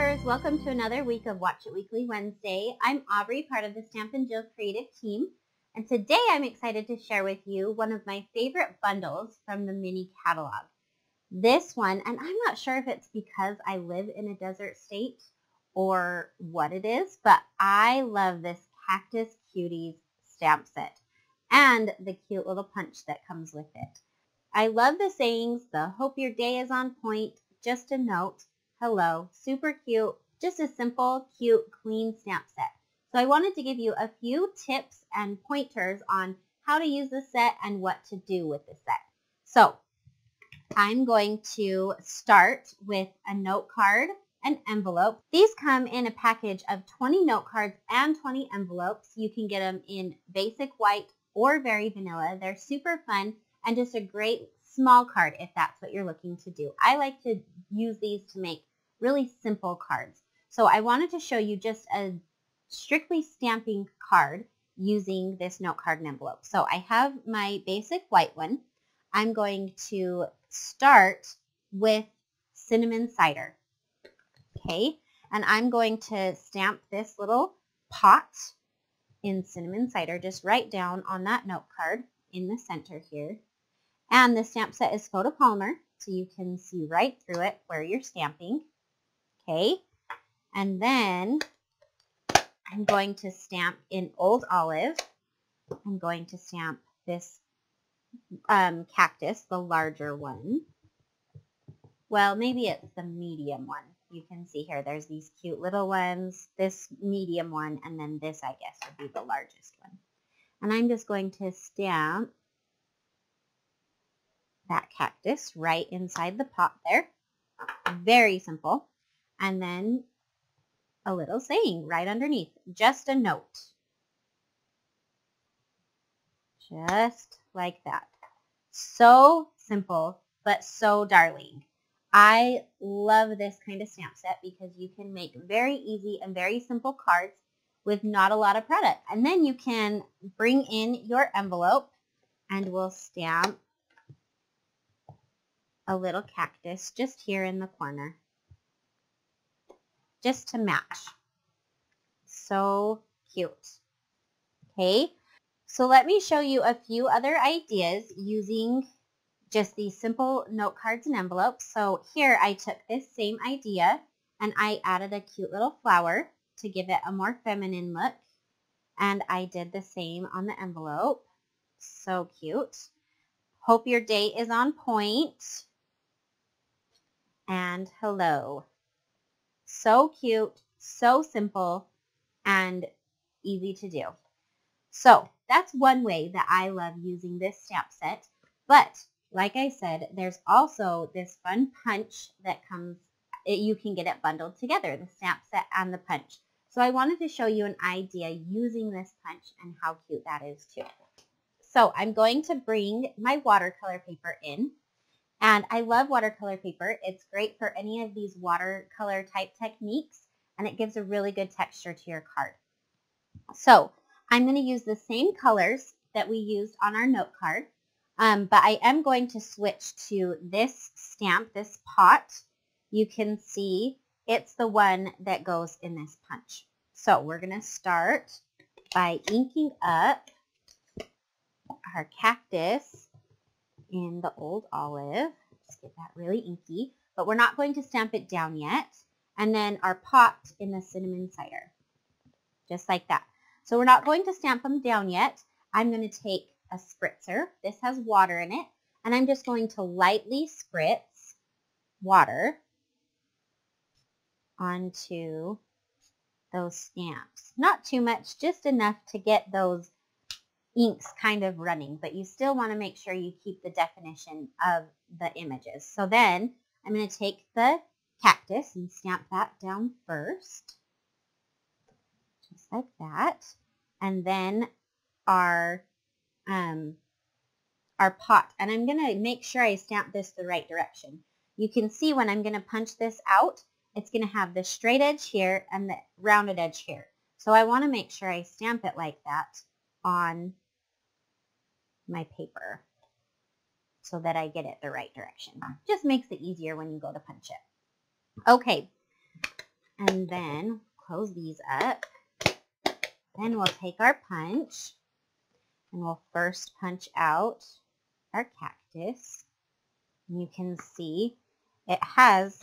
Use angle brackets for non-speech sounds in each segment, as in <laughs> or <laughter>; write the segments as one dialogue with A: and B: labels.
A: Welcome to another week of Watch It Weekly Wednesday. I'm Aubrey, part of the Stampin' Jill creative team, and today I'm excited to share with you one of my favorite bundles from the mini catalog. This one, and I'm not sure if it's because I live in a desert state or what it is, but I love this Cactus Cuties stamp set and the cute little punch that comes with it. I love the sayings, the hope your day is on point, just a note, hello, super cute, just a simple, cute, clean stamp set. So I wanted to give you a few tips and pointers on how to use the set and what to do with the set. So I'm going to start with a note card and envelope. These come in a package of 20 note cards and 20 envelopes. You can get them in basic white or very vanilla. They're super fun and just a great small card if that's what you're looking to do. I like to use these to make really simple cards. So I wanted to show you just a strictly stamping card using this note card and envelope. So I have my basic white one. I'm going to start with cinnamon cider. Okay, and I'm going to stamp this little pot in cinnamon cider just right down on that note card in the center here. And the stamp set is photopolymer, so you can see right through it where you're stamping. Okay, and then I'm going to stamp in Old Olive. I'm going to stamp this um, cactus, the larger one. Well, maybe it's the medium one. You can see here, there's these cute little ones, this medium one, and then this, I guess, would be the largest one. And I'm just going to stamp that cactus right inside the pot there. Very simple. And then a little saying right underneath, just a note. Just like that. So simple, but so darling. I love this kind of stamp set because you can make very easy and very simple cards with not a lot of product. And then you can bring in your envelope and we'll stamp a little cactus just here in the corner. Just to match. So cute. Okay, so let me show you a few other ideas using just these simple note cards and envelopes. So here I took this same idea and I added a cute little flower to give it a more feminine look. And I did the same on the envelope. So cute. Hope your day is on point. and hello. So cute, so simple, and easy to do. So that's one way that I love using this stamp set. But like I said, there's also this fun punch that comes, you can get it bundled together, the stamp set and the punch. So I wanted to show you an idea using this punch and how cute that is too. So I'm going to bring my watercolor paper in and I love watercolor paper. It's great for any of these watercolor type techniques and it gives a really good texture to your card. So I'm going to use the same colors that we used on our note card, um, but I am going to switch to this stamp, this pot. You can see it's the one that goes in this punch. So we're going to start by inking up our cactus in the old olive. Just get that really inky. But we're not going to stamp it down yet. And then our pot in the cinnamon cider. Just like that. So we're not going to stamp them down yet. I'm going to take a spritzer. This has water in it. And I'm just going to lightly spritz water onto those stamps. Not too much, just enough to get those inks kind of running, but you still want to make sure you keep the definition of the images. So then I'm going to take the cactus and stamp that down first, just like that. And then our, um, our pot. And I'm going to make sure I stamp this the right direction. You can see when I'm going to punch this out, it's going to have the straight edge here and the rounded edge here. So I want to make sure I stamp it like that on my paper so that I get it the right direction. Just makes it easier when you go to punch it. Okay, And then close these up. Then we'll take our punch and we'll first punch out our cactus. You can see it has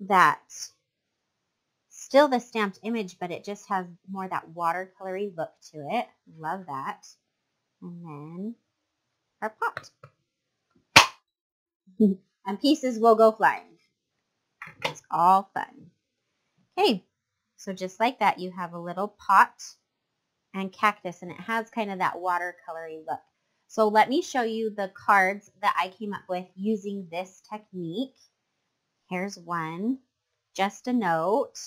A: that still the stamped image, but it just has more that watercolory look to it. Love that. And then our pot. <laughs> and pieces will go flying. It's all fun. Okay, so just like that, you have a little pot and cactus, and it has kind of that watercolory look. So let me show you the cards that I came up with using this technique. Here's one, just a note.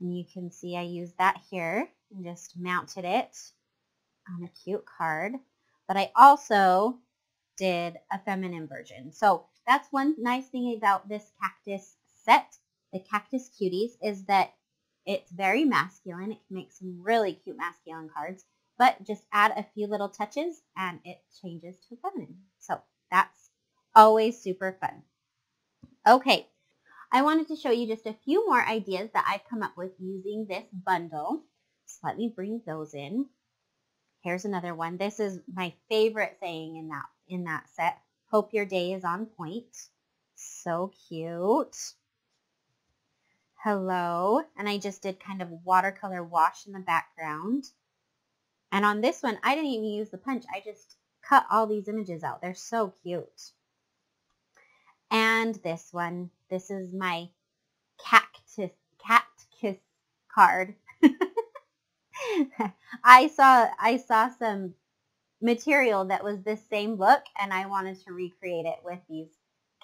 A: And you can see I used that here and just mounted it on a cute card. But I also did a feminine version. So that's one nice thing about this cactus set, the Cactus Cuties, is that it's very masculine. It can make some really cute masculine cards, but just add a few little touches and it changes to feminine. So that's always super fun. Okay, I wanted to show you just a few more ideas that I've come up with using this bundle. So let me bring those in. Here's another one. This is my favorite saying in that in that set. Hope your day is on point. So cute. Hello. And I just did kind of watercolor wash in the background. And on this one, I didn't even use the punch. I just cut all these images out. They're so cute. And this one, this is my cactus, cactus card. <laughs> I saw I saw some material that was this same look and I wanted to recreate it with these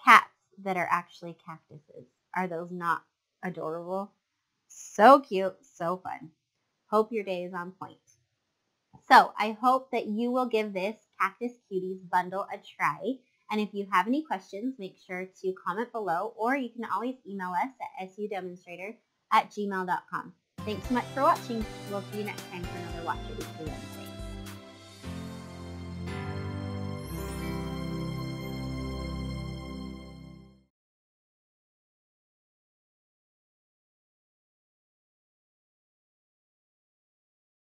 A: cats that are actually cactuses. Are those not adorable? So cute, so fun. Hope your day is on point. So I hope that you will give this Cactus Cuties bundle a try. And if you have any questions, make sure to comment below or you can always email us at sudemonstrator at gmail.com. Thanks so much for watching. We'll see you next time for another Watch It Weekly Wednesday.